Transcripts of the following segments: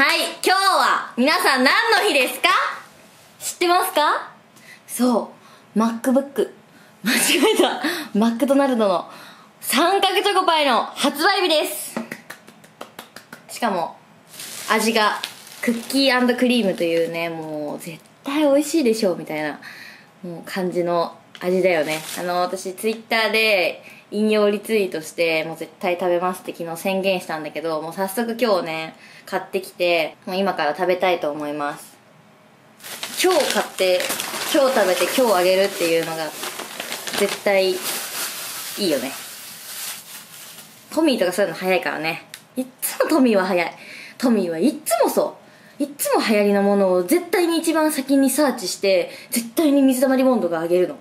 はい今日は皆さん何の日ですか？知ってますか？そう MacBook 間違えた。マクドナルドの三角チョコパイの発売日です。しかも味がクッキークリームというねもう絶対美味しいでしょうみたいなもう感じの味だよね。あの私ツイッターで引用リツイートしてもう絶対食べますって昨日宣言したんだけどもう早速今日ね買ってきてもう今から食べたいと思います。今日買って今日食べて今日あげるっていうのが絶対いいよね。トミーとかそういうの早いからね。いっつもトミーは早い。トミーはいっつもそう。いつも流行りのものを絶対に一番先にサーチして絶対に水溜りボンドがあげるの。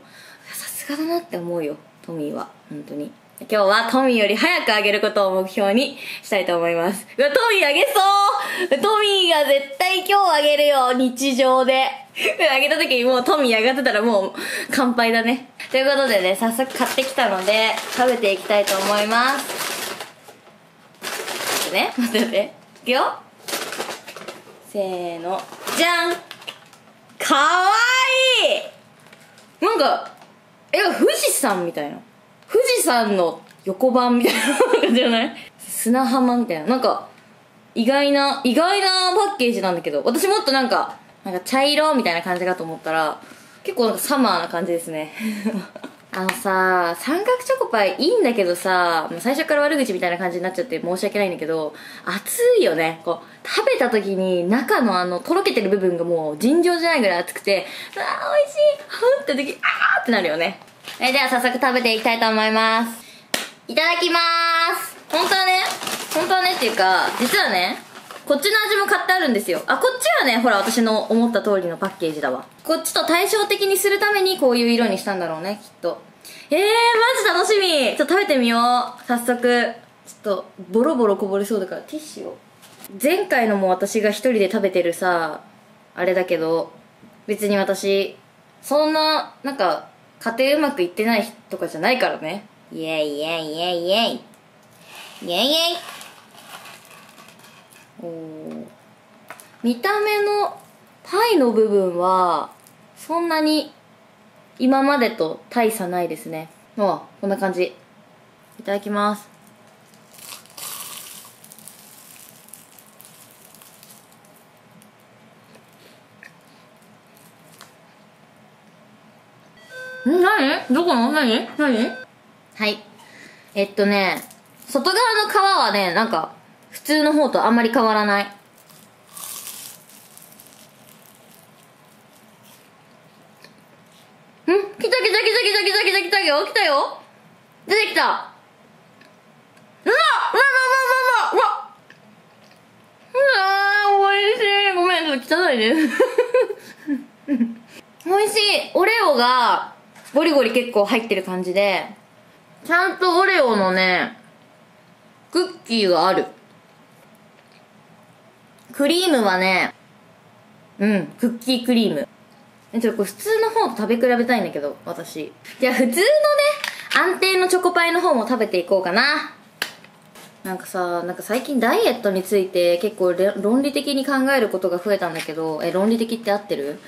さすがだなって思うよトミーは。本当に。今日はトミーより早くあげることを目標にしたいと思います。うわトミーあげそう！トミーが絶対今日あげるよ日常で。あげた時にもうトミー上がってたらもう乾杯だね。ということでね早速買ってきたので食べていきたいと思います。ちょっとね待って待って。いくよ。せーの。じゃん。かわいい。なんかえ富士山みたいな。富士山の横版みたいな感じじゃない？砂浜みたいな。なんか意外な意外なパッケージなんだけど。私もっとなんかなんか茶色みたいな感じかと思ったら結構なんかサマーな感じですね。あのさ三角チョコパイいいんだけどさもう最初から悪口みたいな感じになっちゃって申し訳ないんだけど熱いよね。こう食べた時に中のあのとろけてる部分がもう尋常じゃないぐらい熱くてうわー美味しいふんって時あーってなるよね。えでは早速食べていきたいと思います。いただきまーす。本当はね本当はねっていうか実はねこっちの味も買ってあるんですよ。あこっちはねほら私の思った通りのパッケージだわ。こっちと対照的にするためにこういう色にしたんだろうねきっと。えー、マジ楽しみ。ちょっと食べてみよう。早速。ちょっとボロボロこぼれそうだからティッシュを。前回のも私が一人で食べてるさあれだけど別に私そんななんか家庭うまくいってないとかじゃないからね。イエイイエイイエイイエイ。イエイイエイ。見た目のパイの部分はそんなに今までと大差ないですね。あこんな感じ。いただきます。ん？何？どこの？何？何？はい。えっとね外側の皮はねなんか普通の方とあんまり変わらない。ん？来た来た来た来た来た来た来た来た。よ来たよ。出てきた。うわうわうわうわうわうわ。うわおいしい。ごめんちょっと汚いね。おいしい。オレオがゴリゴリ結構入ってる感じでちゃんとオレオのねクッキーがある。クリームはねうんクッキークリーム。えちょっと普通の方と食べ比べたいんだけど私。じゃあ普通のね安定のチョコパイの方も食べていこうかな。なんかさなんか最近ダイエットについて結構論理的に考えることが増えたんだけどえ論理的って合ってる？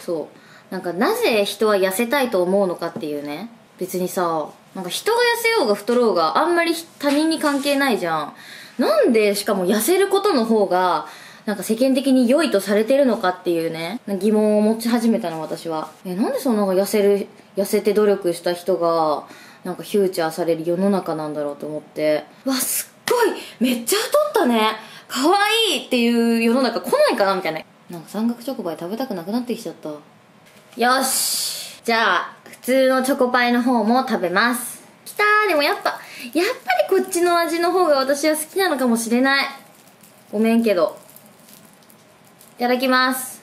そう。なんかなぜ人は痩せたいと思うのかっていうね。別にさなんか人が痩せようが太ろうがあんまり他人に関係ないじゃん。なんでしかも痩せることの方がなんか世間的に良いとされてるのかっていうね疑問を持ち始めたの私は。えなんでそんな痩せる痩せて努力した人がなんかフューチャーされる世の中なんだろうと思って。わすっごいめっちゃ太ったね。可愛いっていう世の中来ないかなみたいな。なんか三角チョコパイ食べたくなくなってきちゃった。よし。じゃあ普通のチョコパイの方も食べます。きたーでもやっぱやっぱりこっちの味の方が私は好きなのかもしれない。ごめんけど。いただきます。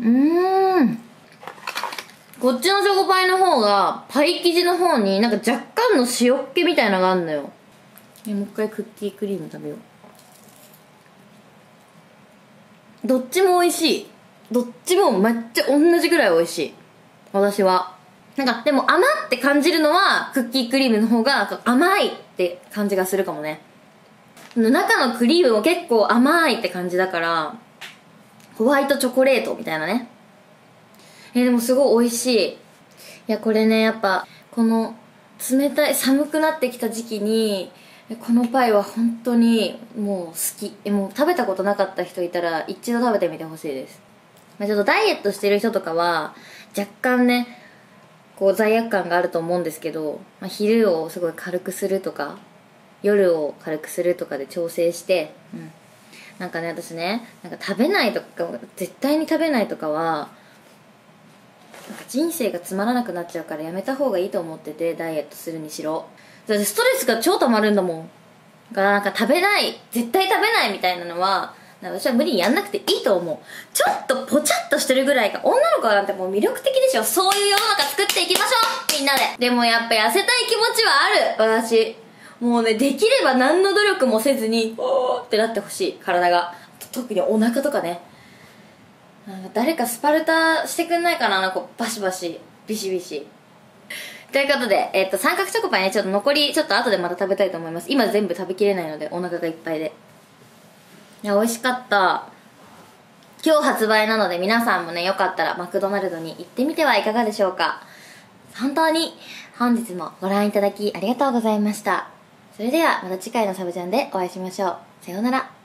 うん。こっちのチョコパイの方がパイ生地の方になんか若干の塩っ気みたいなのがあるのよ。えもう一回クッキークリーム食べよう。どっちも美味しい。どっちもめっちゃ同じぐらい美味しい。私はなんかでも甘って感じるのはクッキークリームの方が甘いって感じがするかもね。中のクリームも結構甘いって感じだからホワイトチョコレートみたいなね。えーでもすごい美味しい。いやこれねやっぱこの冷たい寒くなってきた時期にこのパイは本当にもう好き。えもう食べたことなかった人いたら一度食べてみてほしいです、まあ、ちょっとダイエットしてる人とかは若干ねこう罪悪感があると思うんですけど、まあ、昼をすごい軽くするとか夜を軽くするとかで調整して、うん、なんかね私ねなんか食べないとか絶対に食べないとかはなんか人生がつまらなくなっちゃうからやめた方がいいと思っててダイエットするにしろ。だってストレスが超たまるんだもん。だからなんか食べない絶対食べないみたいなのは私は無理にやんなくていいと思う。ちょっとポチャっとしてるぐらいが女の子なんてもう魅力的でしょ。そういう世の中作っていきましょう。みんなで。でもやっぱ痩せたい気持ちはある。私。もうねできれば何の努力もせずにおーってなってほしい。体が。特にお腹とかね。誰かスパルタしてくんないかな。なんかバシバシ。ビシビシ。ということで、えっと三角チョコパイね。ちょっと残りちょっと後でまた食べたいと思います。今全部食べきれないのでお腹がいっぱいで。いや美味しかった。今日発売なので皆さんもねよかったらマクドナルドに行ってみてはいかがでしょうか。本当に本日もご覧いただきありがとうございました。それではまた次回のサブチャンでお会いしましょう。さようなら。